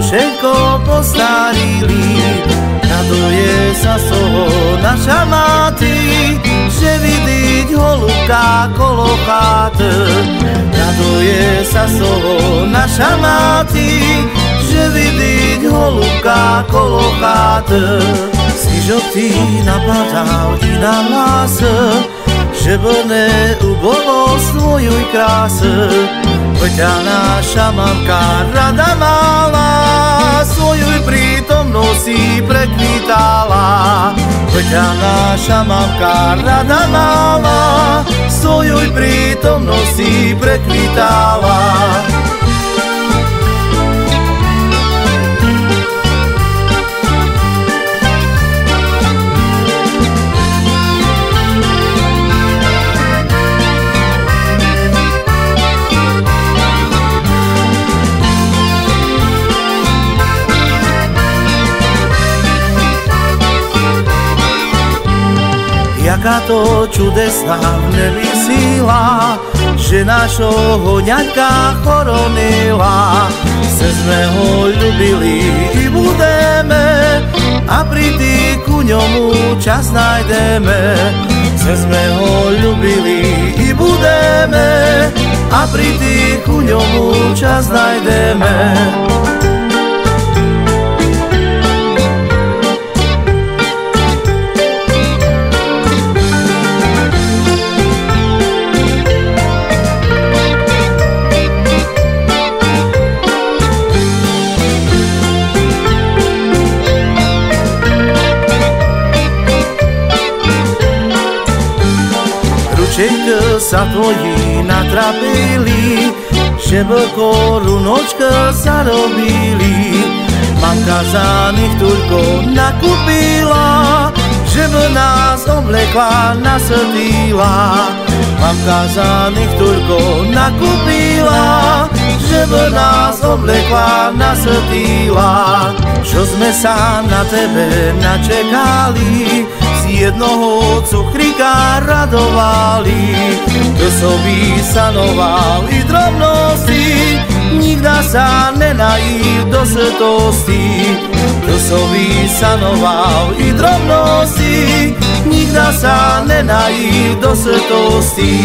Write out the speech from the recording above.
všetko postarili. Raduje sa so naša mati, že vidieť holubka kolo cháty. Raduje sa so naša mati, že vidieť holubka kolo cháty. Si žltý napadal i na lásy, že ne ubolo svoju krásy. Veď naša mamka rada mala, svoju prítomnosť si prekvítala. Veď naša mamka rada mala, svoju prítomnosť si prekvítala. Jaká to čudesná v nebi síla, že našho hoňaťka choronila. Se sme ho ľubili i budeme, a pri ku ňomu čas najdeme. Se sme ho ľubili i budeme, a pri ku ňomu čas najdeme. Čejka sa tvoji natrapili, že by korunočka zarobili. Mamka za nich toľko nakúpila, že by nás oblekla, nasadila. Mamka za nich toľko nakúpila, že by nás oblekla, nasadila. Čo sme sa na tebe načekali, jednoho cukrika radovali, kto sobí sanoval i drobnosti, nikda sa nenají do svetosti. Kto sobí sanoval i drobnosti, nikda sa nenají do svetosti.